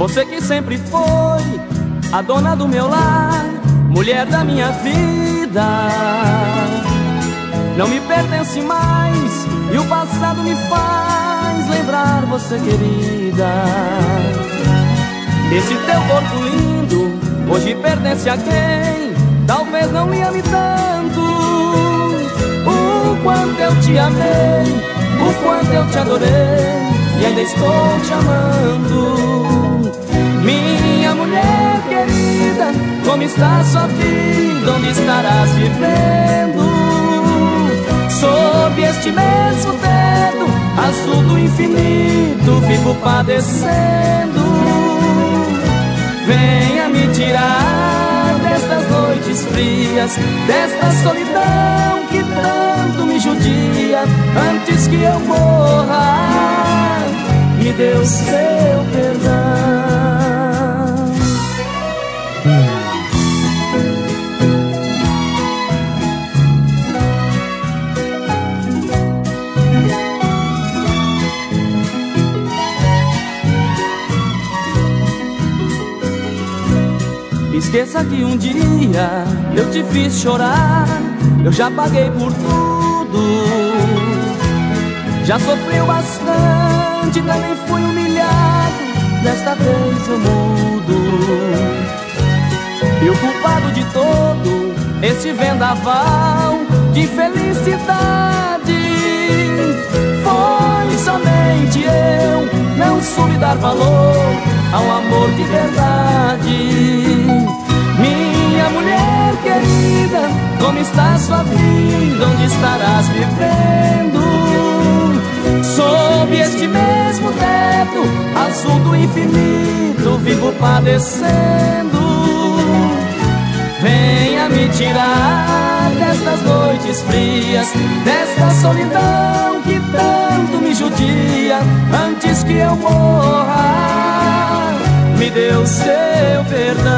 Você que sempre foi a dona do meu lar, mulher da minha vida. Não me pertence mais e o passado me faz lembrar você, querida. Esse teu corpo lindo hoje pertence a quem talvez não me ame tanto. O quanto eu te amei, o quanto eu te adorei e ainda estou te amando. Como está sua vida? Onde estarás vivendo? Sob este mesmo teto, azul do infinito, vivo padecendo. Venha me tirar destas noites frias, desta solidão que tanto me judia, antes que eu morra. Me o seu Esqueça que um dia eu te fiz chorar, eu já paguei por tudo. Já sofreu bastante, também fui humilhado, desta vez eu mudo. E o culpado de todo esse vendaval de felicidade foi somente eu, não soube dar valor ao amor de verdade. Como está sua vida? Onde estarás vivendo? Sob este mesmo teto, azul do infinito, vivo padecendo. Venha me tirar destas noites frias, desta solidão que tanto me judia, antes que eu morra. Me o seu perdão.